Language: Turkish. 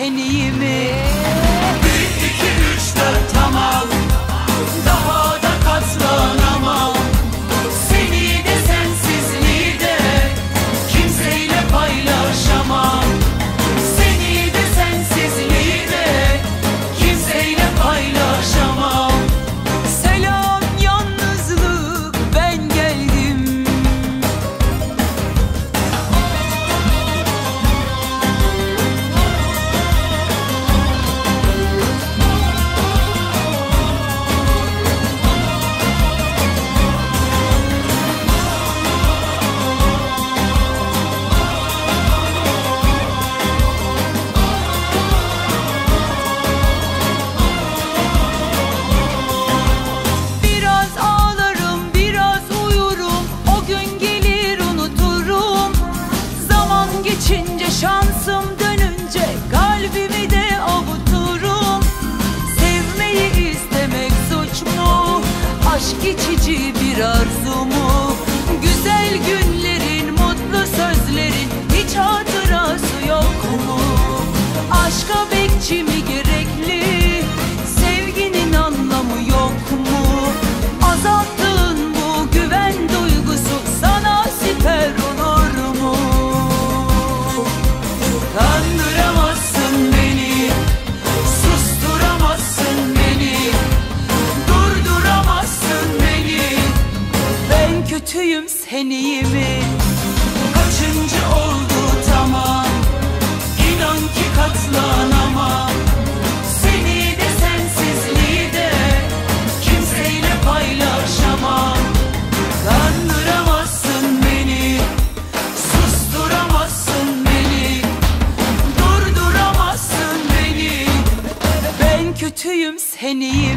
peneğimi şansım mi? Kaçıncı oldu tamam, inan ki katlanamam. Seni de sensizliği de kimseyle paylaşamam. Kandıramazsın beni, susturamazsın beni. Durduramazsın beni Ben kötüyüm sen iyi mi?